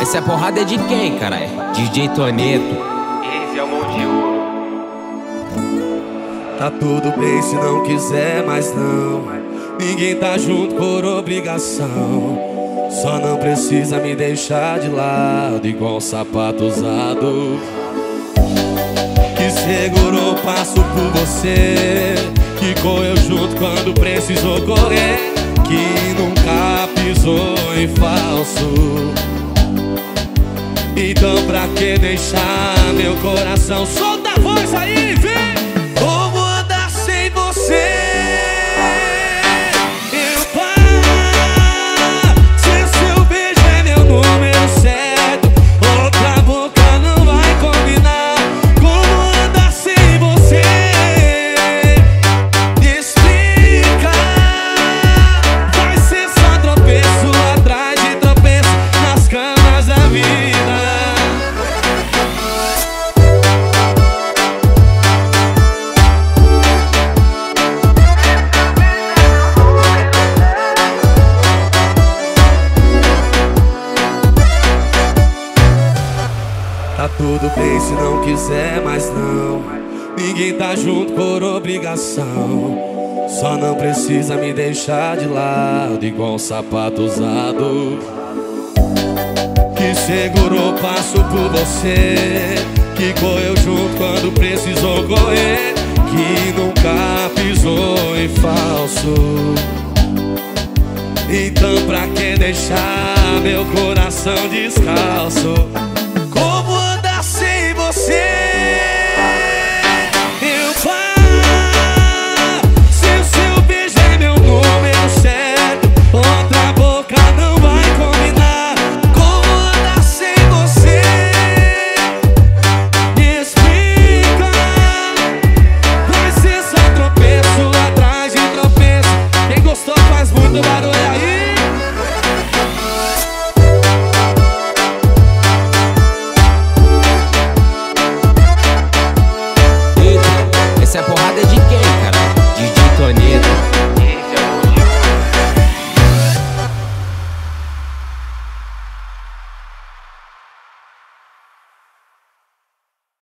Essa é porrada de quem, caralho? DJ Toneto. Esse é o mão de ouro. Tá tudo bem se não quiser, mas não. Ninguém tá junto por obrigação. Só não precisa me deixar de lado, igual um sapato usado. Que segurou o passo por você. Que correu junto quando precisou correr. Que nunca pisou em falso. Então pra que deixar meu coração? Solta a voz aí, vem! Tudo bem se não quiser, mas não. Ninguém tá junto por obrigação. Só não precisa me deixar de lado, igual um sapato usado. Que segurou passo por você. Que correu junto quando precisou correr. Que nunca pisou em falso. Então pra que deixar meu coração descalço?